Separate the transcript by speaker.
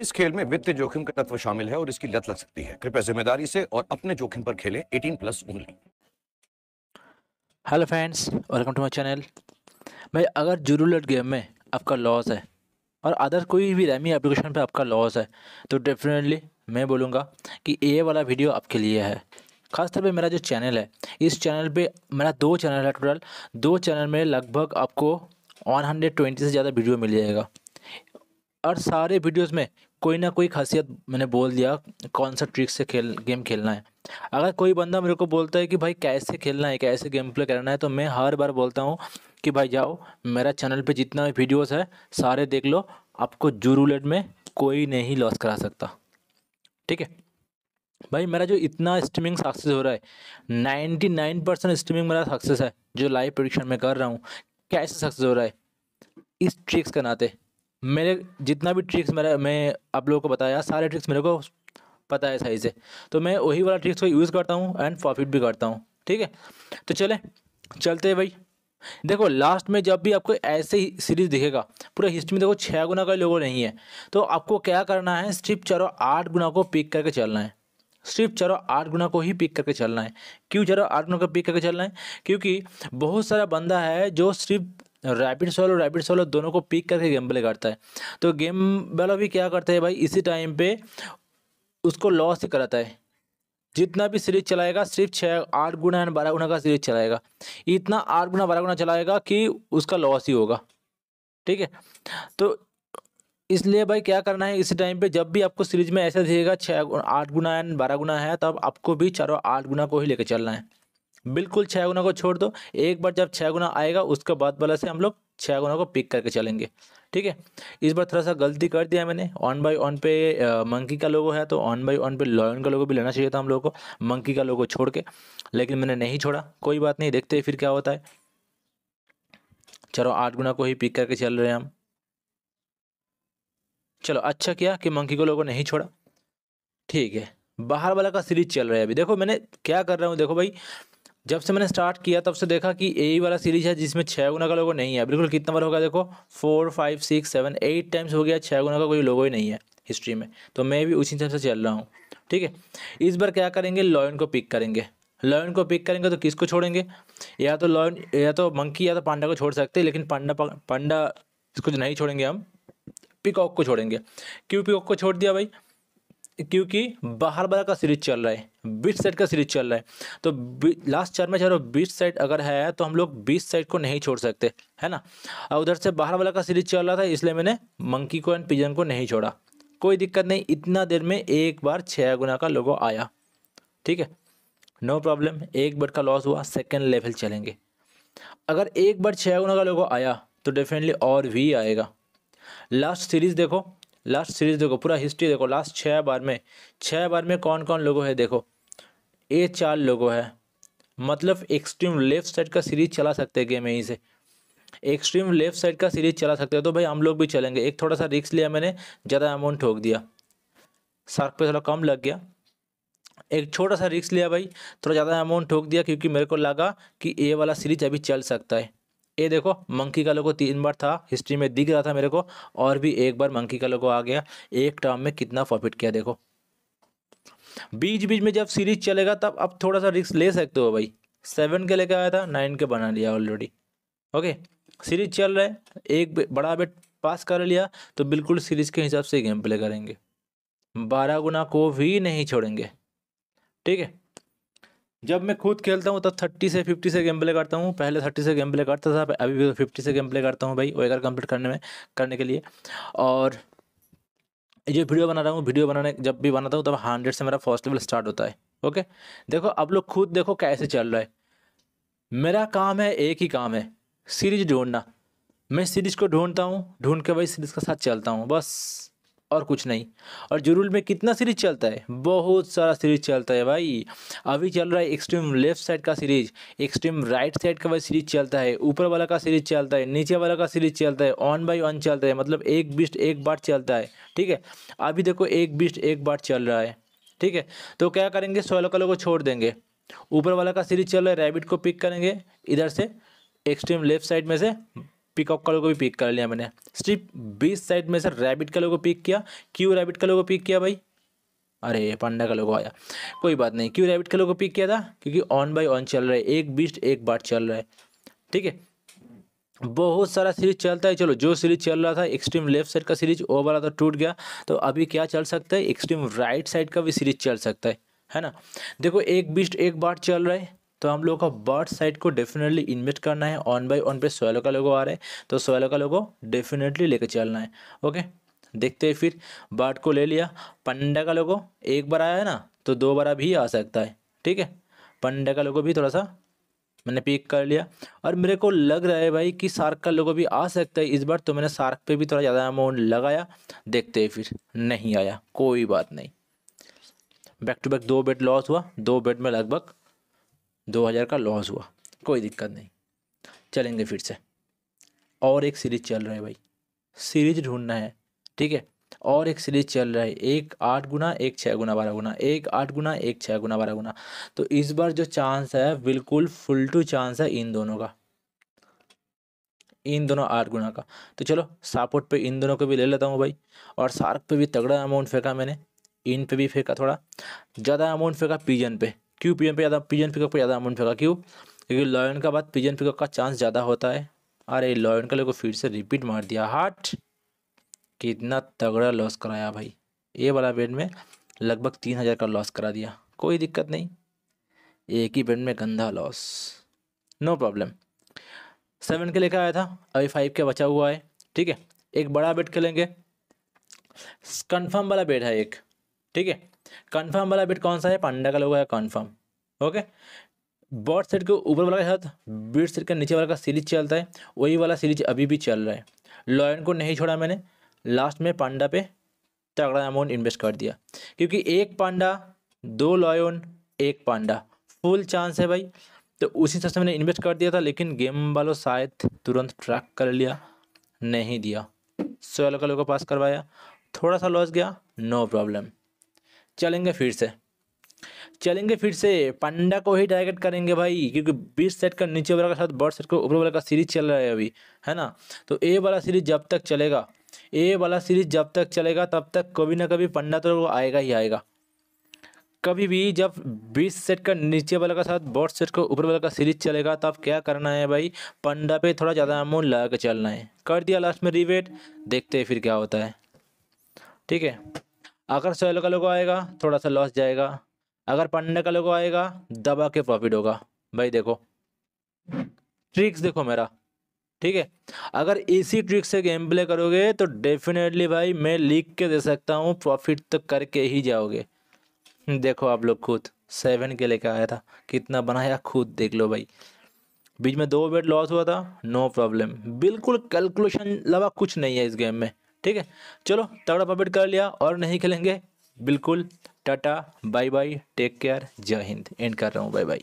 Speaker 1: इस खेल में वित्तीय जोखिम का तत्व शामिल है और इसकी लत लग सकती है। कृपया ज़िम्मेदारी से और अपने जोखिम पर खेलें। 18 plus only
Speaker 2: hello friends welcome to my channel भाई अगर ज़रूरत गेम में, आपका लॉस है। और अदर कोई भी रैमी एप्लीकेशन पे आपका लॉस है तो डेफिनेटली मैं बोलूँगा कि ये वाला वीडियो आपके लिए है। खासतौर पे मेरा जो चैनल है, इस चैनल पे मेरा दो चैनल है टोटल दो चैनल में लगभग आपको वन हंड्रेड ट्वेंटी से ज़्यादा वीडियो मिल जाएगा। और सारे वीडियोस में कोई ना कोई खासियत मैंने बोल दिया, कौन सा ट्रिक से खेल गेम खेलना है। अगर कोई बंदा मेरे को बोलता है कि भाई कैसे खेलना है, कैसे गेम प्ले करना है तो मैं हर बार बोलता हूँ कि भाई जाओ, मेरा चैनल पे जितना भी वीडियोस है, सारे देख लो, आपको जूरूलेट में कोई नहीं लॉस करा सकता। ठीक है? भाई मेरा जो इतना स्ट्रीमिंग सक्सेस हो रहा है नाइन्टी नाइन परसेंट स्ट्रीमिंग मेरा सक्सेस है, जो लाइव प्रोडिक्शन में कर रहा हूँ, कैसे सक्सेस हो रहा है, इस ट्रिक्स के नाते। मेरे जितना भी ट्रिक्स मेरा, मैं आप लोगों को बताया, सारे ट्रिक्स मेरे को पता है सही से। तो मैं वही वाला ट्रिक्स को यूज़ करता हूँ एंड प्रॉफिट भी करता हूँ, ठीक है? तो चले, चलते हैं भाई। देखो लास्ट में जब भी आपको ऐसे ही सीरीज़ दिखेगा, पूरा हिस्ट्री में देखो छः गुना का लोगों नहीं है। तो आपको क्या करना है, सिर्फ़ चारों आठ गुना को पिक करके चलना है। सिर्फ़ चारों आठ गुना को ही पिक करके चलना है। क्यों चारों आठ गुना को पिक करके चलना है? क्योंकि बहुत सारा बंदा है जो सिर्फ़ रैपिड सोलो रैपिड सोलो दोनों को पिक करके गेम प्ले करता है। तो गेम वाला भी क्या करता है भाई? इसी टाइम पे उसको लॉस ही कराता है। जितना भी सीरीज़ चलाएगा, सिर्फ़ छः आठ गुना या बारह गुना का सीरीज़ चलाएगा। इतना आठ गुना, बारह गुना चलाएगा कि उसका लॉस ही होगा। ठीक है? तो इसलिए भाई क्या करना है? इसी टाइम पे जब भी आपको सीरीज़ में ऐसा दिखेगा छः आठ गुना या बारह गुना है, तब आपको भी चारों आठ गुना को ही लेकर चलना है। बिल्कुल छः गुना को छोड़ दो। एक बार जब छः गुना आएगा, उसके बाद वाला से हम लोग छः गुना को पिक करके चलेंगे। ठीक है? इस बार थोड़ा सा गलती कर दिया मैंने। ऑन बाई ऑन पे मंकी का लोगो है तो ऑन बाई ऑन पे लॉयन का लोगो भी लेना चाहिए था हम लोगों को मंकी का लोगो छोड़ के। लेकिन मैंने नहीं छोड़ा। कोई बात नहीं, देखते फिर क्या होता है। चलो, आठ गुना को ही पिक करके चल रहे हैं हम। चलो अच्छा किया कि मंकी को लोगों नहीं छोड़ा। ठीक है। बाहर वाला का सीरीज़ चल रहा है अभी। देखो, मैंने क्या कर रहा हूँ, देखो भाई। जब से मैंने स्टार्ट किया, तब से देखा कि यही वाला सीरीज़ है जिसमें छः गुना का लोगो नहीं है। बिल्कुल कितना बार होगा, देखो four five six seven eight times हो गया छः गुना का कोई लोगो ही नहीं है हिस्ट्री में। तो मैं भी उसी हिसाब से चल रहा हूँ, ठीक है? इस बार क्या करेंगे? लॉयन को पिक करेंगे। लॉयन को पिक करेंगे तो किसको छोड़ेंगे? या तो लॉयन या तो मंकी या तो पांडा को छोड़ सकते हैं लेकिन पांडा पांडा इसको नहीं छोड़ेंगे हम पिकॉक को छोड़ेंगे। क्यों पिकॉक को छोड़ दिया भाई? क्योंकि बाहर बाहर का सीरीज़ चल रहा है बीस साइड का सीरीज़ चल रहा है। तो लास्ट चार में चारों बीस साइड अगर है तो हम लोग बीस साइड को नहीं छोड़ सकते, है ना? और उधर से बाहर वाला का सीरीज़ चल रहा था, इसलिए मैंने मंकी को एंड पिजन को नहीं छोड़ा। कोई दिक्कत नहीं, इतना देर में एक बार छः गुना का लोगो आया, ठीक है? नो प्रॉब्लम एक बार का लॉस हुआ सेकेंड लेवल चलेंगे। अगर एक बार छः गुना का लोगो आया तो डेफिनेटली और भी आएगा। लास्ट सीरीज़ देखो लास्ट सीरीज़ देखो, पूरा हिस्ट्री देखो लास्ट छः बार में छः बार में कौन कौन लोगो है देखो। ये चार लोगो है। मतलब एक्सट्रीम लेफ़्ट साइड का सीरीज़ चला सकते हैं गेम यहीं से एक्सट्रीम लेफ़्ट साइड का सीरीज़ चला सकते हो तो भाई हम लोग भी चलेंगे। एक थोड़ा सा रिक्स लिया मैंने, ज़्यादा अमाउंट ठोक दिया। सार्क पे थोड़ा कम लग गया। एक छोटा सा रिक्स लिया भाई, थोड़ा ज़्यादा अमाउंट ठोक दिया, क्योंकि मेरे को लगा कि ए वाला सीरीज़ अभी चल सकता है। ये देखो मंकी का लोगो तीन बार था हिस्ट्री में दिख रहा था मेरे को, और भी एक बार मंकी का लोगो आ गया। एक टर्म में कितना प्रॉफिट किया, देखो। बीच बीच में जब सीरीज़ चलेगा, तब अब थोड़ा सा रिस्क ले सकते हो भाई। सेवन के लेकर आया था नाइन के बना लिया ऑलरेडी ओके सीरीज़ चल रहा एक बड़ा बेट पास कर लिया तो बिल्कुल सीरीज़ के हिसाब से गेम प्ले करेंगे। बारह गुना को भी नहीं छोड़ेंगे। ठीक है? जब मैं खुद खेलता हूँ, तब थर्टी से फिफ्टी से गेम प्ले करता हूँ। पहले थर्टी से गेम प्ले करता था, अभी भी फिफ्टी से गेम प्ले करता हूँ भाई वेगर कंप्लीट करने में, करने के लिए। और ये वीडियो बना रहा हूँ वीडियो बनाने, जब भी बनाता हूँ, तब हंड्रेड से मेरा फ़र्स्ट लेवल स्टार्ट होता है ओके देखो, अब लोग खुद देखो कैसे चल रहा है। मेरा काम है, एक ही काम है सीरीज़ ढूंढना। मैं सीरीज़ को ढूंढता हूँ, ढूंढ के भाई सीरीज़ के साथ चलता हूँ, बस। और कुछ नहीं। और ज़रूर में कितना सीरीज़ चलता है? बहुत सारा सीरीज़ चलता है भाई। अभी चल रहा है एक्सट्रीम लेफ़्ट साइड का सीरीज़ एक्सट्रीम राइट साइड का भाई सीरीज़ चलता है। ऊपर वाला का सीरीज़ चलता है। नीचे वाला का सीरीज़ चलता है। ऑन बाई ऑन चलता है। मतलब एक बिस्ट एक बार चलता है। ठीक है? अभी देखो एक बिस्ट एक बार चल रहा है। ठीक है? तो क्या करेंगे? सोलह कलर को छोड़ देंगे। ऊपर वाला का सीरीज़ चल रहा है। रैबिट को पिक करेंगे। इधर से एक्सट्रीम लेफ़्ट साइड में से। पिकॉक का लोगो भी पिक कर लिया मैंने। सिर्फ़ बीस साइड में से रैबिट का लोगो पिक किया क्यों रैबिट का लोगो पिक किया भाई। अरे पांडा का लोगो आया। कोई बात नहीं क्यों रैबिट का लोगो पिक किया था, क्योंकि ऑन बाई ऑन चल रहा है। एक बीस्ट एक बार चल रहा है। ठीक है? बहुत सारा सीरीज़ चलता है। चलो, जो सीरीज़ चल रहा था एक्सट्रीम लेफ़्ट साइड का सीरीज़ वो वाला तो टूट गया। तो अभी क्या चल सकता है? एक्सट्रीम राइट साइड का भी सीरीज़ चल सकता है। है ना? देखो, एक बीस्ट एक बार चल रहा है। तो हम लोग का बर्ड साइड को डेफिनेटली इन्वेस्ट करना है ऑन बाई ऑन पे सोयलो का लोगो आ रहा है तो सोयलो का लोगो डेफिनेटली लेके चलना है ओके देखते हैं फिर, बर्ड को ले लिया पंडा का लोगो एक बार आया है ना तो दो बार भी आ सकता है, ठीक है? पंडा का लोगो भी थोड़ा सा मैंने पिक कर लिया, और मेरे को लग रहा है भाई कि सार्क का लोगो भी आ सकता है इस बार तो मैंने सार्क पे भी थोड़ा ज़्यादा अमाउंट लगाया, देखते हैं फिर, नहीं आया, कोई बात नहीं। बैक टू बैक दो बेट लॉस हुआ, दो बेट में लगभग दो हज़ार का लॉस हुआ। कोई दिक्कत नहीं। चलेंगे फिर से। और एक सीरीज़ चल रहा है भाई। सीरीज़ ढूंढना है, ठीक है? और एक सीरीज़ चल रहा है। एक आठ गुना, एक छः गुना, बारह गुना। एक आठ गुना, एक छः गुना, बारह गुना। तो इस बार जो चांस है, बिल्कुल फुल टू चांस है इन दोनों का। इन दोनों आठ गुना का। तो चलो सापोर्ट पे इन दोनों को भी ले लेता हूँ भाई। और सार्क पे भी तगड़ा अमाउंट फेंका मैंने। इन पे भी फेंका थोड़ा। ज़्यादा अमाउंट फेंका पीजन पे। क्यों पीजन पे ज़्यादा पीजन पिकअप पे ज़्यादा अमाउंट फेंका? क्यों? क्योंकि लॉयन का बाद पीजन पिकअप का चांस ज़्यादा होता है। अरे लॉयन का लोग फिर से रिपीट मार दिया। हार्ट कितना तगड़ा लॉस कराया भाई। ये वाला बेड में लगभग तीन हज़ार का लॉस करा दिया। कोई दिक्कत नहीं। एक ही बेड में गंदा लॉस नो प्रॉब्लम सेवन के लेकर आया था। अभी फाइव के बचा हुआ है। ठीक है? एक बड़ा बेड खेलेंगे। कंफर्म वाला बेड है एक। ठीक है? कंफर्म वाला बेड कौन सा है? पांडा का लोगो है कन्फर्म ओके बॉट सेट के ऊपर वाला के साथ बीट सेट के नीचे वाला का सीरीज़ चलता है, वही वाला सीरीज़ अभी भी चल रहा है। लॉयन को नहीं छोड़ा मैंने लास्ट में पांडा पे तगड़ा अमाउंट इन्वेस्ट कर दिया। क्योंकि एक पांडा, दो लॉयन एक पांडा। फुल चांस है भाई। तो उसी हिसाब से मैंने इन्वेस्ट कर दिया था, लेकिन गेम वालों शायद तुरंत ट्रैक कर लिया, नहीं दिया। सोलह का लोगों पास करवाया, थोड़ा सा लॉस गया नो प्रॉब्लम चलेंगे फिर से। चलेंगे फिर से। पंडा को ही टारगेट करेंगे भाई, क्योंकि बीस सेट का नीचे वाला के साथ बर्ड सेट का ऊपर वाला का सीरीज़ चल रहा है अभी, है ना? तो ए वाला सीरीज़ जब तक चलेगा ए वाला सीरीज़ जब तक चलेगा, तब तक कभी ना कभी पंडा तो आएगा ही आएगा। कभी भी जब बीस सेट का नीचे वाला का साथ बॉट सेट का ऊपर वाला का सीरीज़ चलेगा, तब क्या करना है भाई? पंडा पे थोड़ा ज़्यादा अमाउंट लगा के चलना है। कर दिया लास्ट में रिवेट देखते हैं फिर क्या होता है। ठीक है? अगर सोयल का लोगो आएगा, थोड़ा सा लॉस जाएगा। अगर पंडा का लोगो आएगा, दबा के प्रॉफिट होगा। भाई देखो ट्रिक्स देखो मेरा, ठीक है? अगर इसी ट्रिक से गेम प्ले करोगे तो डेफिनेटली भाई मैं लिख के दे सकता हूँ प्रॉफिट तो करके ही जाओगे। देखो आप लोग खुद सेवन के लेकर आया था। कितना बनाया, खुद देख लो भाई। बीच में दो बेट लॉस हुआ था नो प्रॉब्लम बिल्कुल कैलकुलेशन लगा कुछ नहीं है इस गेम में। ठीक है? चलो, तगड़ा प्रॉफिट कर लिया और नहीं खेलेंगे। बिल्कुल, tata bye bye take care जय हिंद। एंड कर रहा हूँ बाय बाय